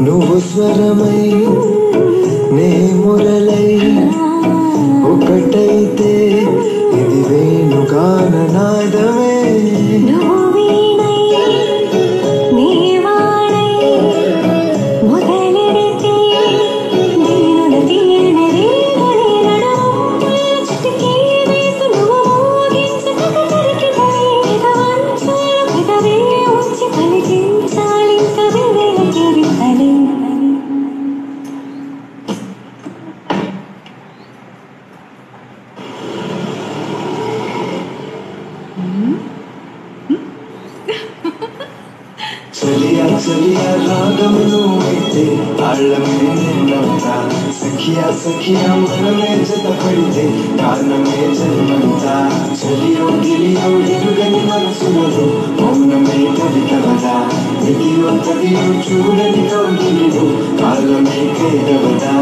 నువ్వు స్వరమై నే మురళై. చలియా చలియా రాగమును అయితే తాళమే నిన్నవుతా సఖియా సఖియా మనమే జత పడితే కారణమే జన్మంతా. చలియో గిలియో ఎరుగని మనసులలో మౌనమే కవితవదా ఎదియో తదియో చూడని కౌగిలిలో కాలమే కేదవదా